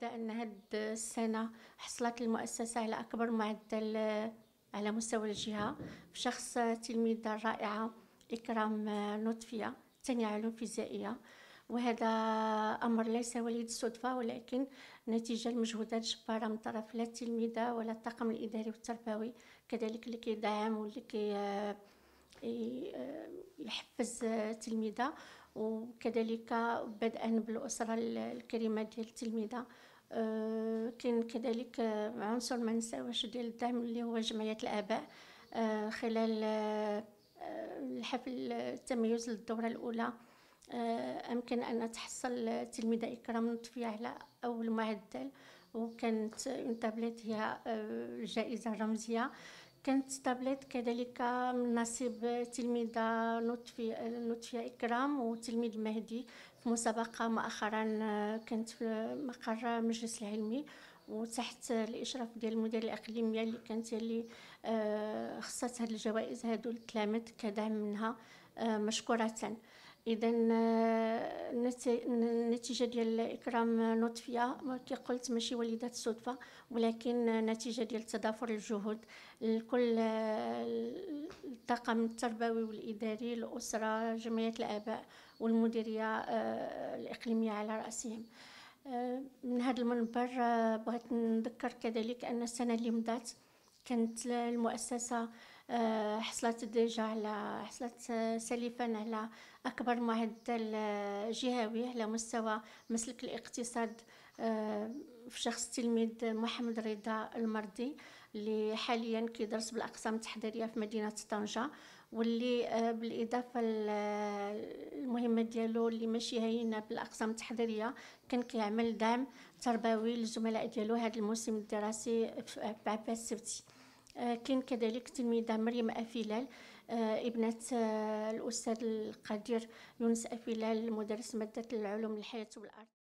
سعيدة أن هاد السنة حصلت المؤسسة على أكبر معدل على مستوى الجهة. في شخص تلميذة رائعة إكرام لطفية ثانية علوم فيزيائية. وهذا أمر ليس وليد الصدفة ولكن نتيجة لمجهودات جبارة من طرف لا التلميذة ولا الطاقم الإداري والتربوي. كذلك اللي كيدعم واللي كي يحفز التلميذة. وكذلك بدءا بالأسرة الكريمة ديال التلميذة. كاين كذلك عنصر ما نساوش ديال الدعم اللي هو جمعية الآباء أه خلال أه الحفل التميز للدورة الأولى. أه أمكن أن تحصل التلميذة إكرام لطفية على أول معدل وكانت اون هي الجائزة الرمزية كانت تابلت كذلك من نصيب التلميذة لطفي لطفية إكرام وتلميذ مهدي في مسابقة مؤخرا كانت في مقر المجلس العلمي وتحت الإشراف ديال المديرية الإقليمية اللي كانت اللي خصت هاد الجوائز هادو للتلامذ كدعم منها مشكورة. اذا النتيجة ديال إكرام لطفيه كي قلت ماشي وليده الصدفه ولكن نتيجة ديال تضافر الجهود لكل الطاقم التربوي والإداري الأسرة جمعية الآباء والمديرية الإقليمية على رأسهم. من هذا المنبر بغيت نذكر كذلك أن السنة اللي مضات كانت المؤسسة آه، حصلت ديجا على حصلت سلفا على أكبر معدل آه، جهوي على مستوى مسلك الاقتصاد آه، في شخص التلميذ محمد رضا المرضي اللي حاليا كيدرس بالأقسام التحضيرية في مدينة طنجة واللي بالإضافة للمهمه ديالو اللي ماشي هينة بالأقسام التحضيرية كان كيعمل دعم تربوي للزملاء ديالو هذا الموسم الدراسي في عباس السبتي. آه، كاين كذلك تلميذة مريم أفيلال آه، ابنة آه، الأستاذ القدير يونس أفيلال مدرس مادة العلوم الحياة والأرض.